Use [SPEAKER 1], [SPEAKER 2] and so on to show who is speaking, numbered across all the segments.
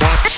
[SPEAKER 1] What?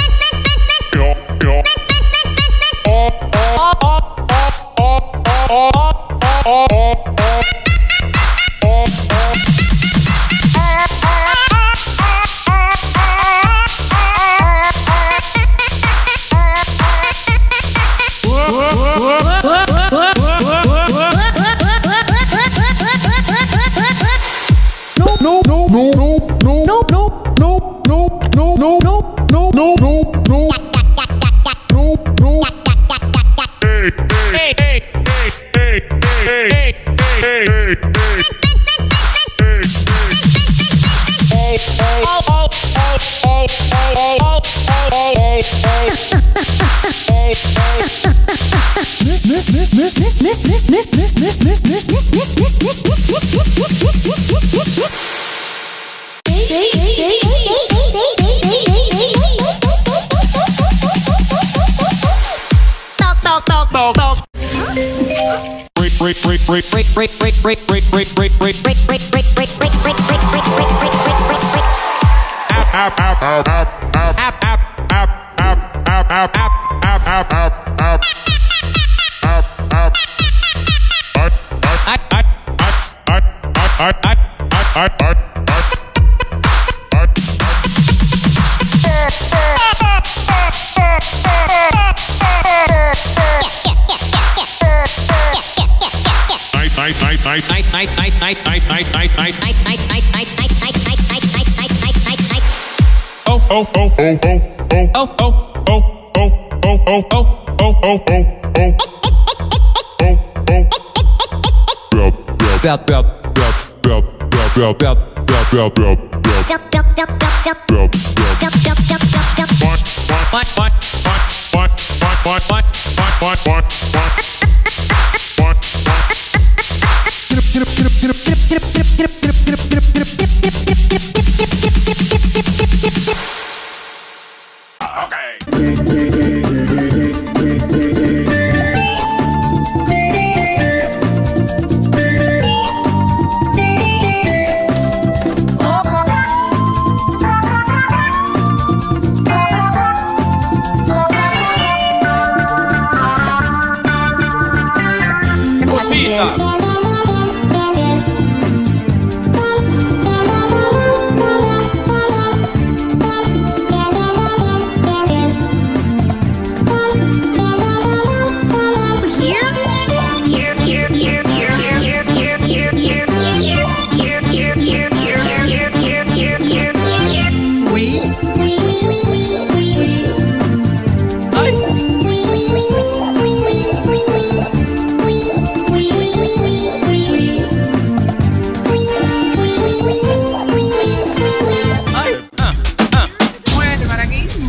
[SPEAKER 1] oh, oh, oh. hey, hey. I oh Yeah, yeah, yeah.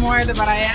[SPEAKER 1] more de para allá.